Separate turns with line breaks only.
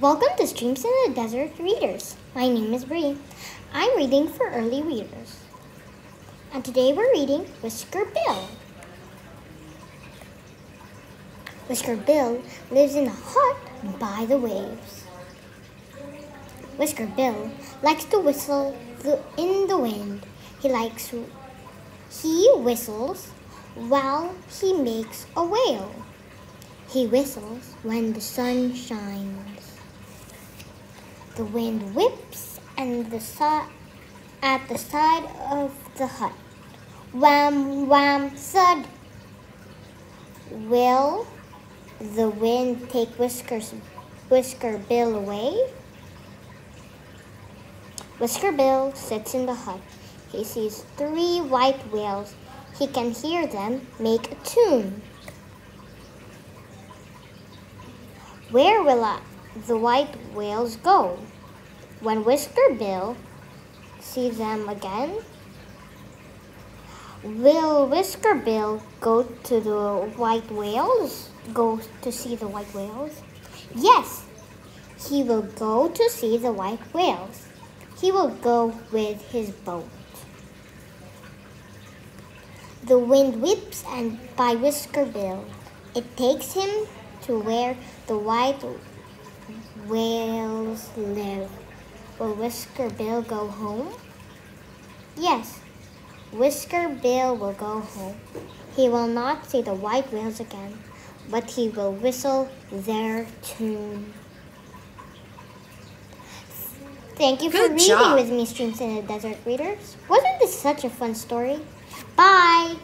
Welcome to Streams in the Desert Readers. My name is Bree. I'm reading for early readers. And today we're reading Whisker Bill. Whisker Bill lives in a hut by the waves. Whisker Bill likes to whistle in the wind. He likes he whistles while he makes a whale. He whistles when the sun shines. The wind whips and the si- at the side of the hut. Wham, wham, thud. Will the wind take Whisker's, Whisker Bill away? Whisker Bill sits in the hut. He sees three white whales. He can hear them make a tune. Where will I, the white whales go? When Whisker Bill sees them again, will Whisker Bill go to the white whales? Go to see the white whales? Yes, he will go to see the white whales. He will go with his boat. The wind whips and by Whisker Bill. It takes him to where the white whales live. Will Whisker Bill go home? Yes, Whisker Bill will go home. He will not see the white whales again, but he will whistle their tune. Thank you for reading
job.
with me, Streams in the Desert Readers. Wasn't this such a fun story? Bye!